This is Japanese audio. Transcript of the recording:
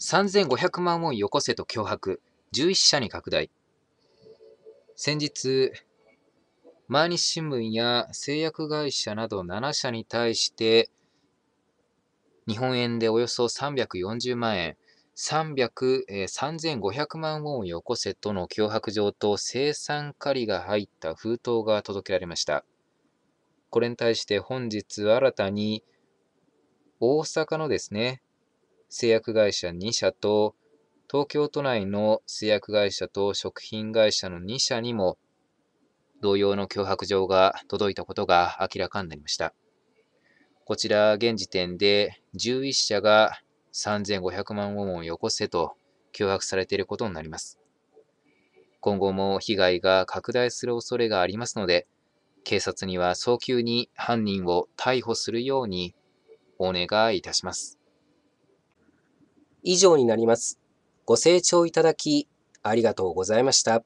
3500万ウォンよこせと脅迫、11社に拡大。先日、毎日新聞や製薬会社など7社に対して、日本円でおよそ340万円、300えー、3500万ウォンをよこせとの脅迫状と生産仮が入った封筒が届けられました。これに対して本日新たに大阪のですね、製薬会社2社と東京都内の製薬会社と食品会社の2社にも同様の脅迫状が届いたことが明らかになりました。こちら現時点で11社が3500万ウォンをよこせと脅迫されていることになります。今後も被害が拡大する恐れがありますので、警察には早急に犯人を逮捕するようにお願いいたします。以上になります。ご清聴いただきありがとうございました。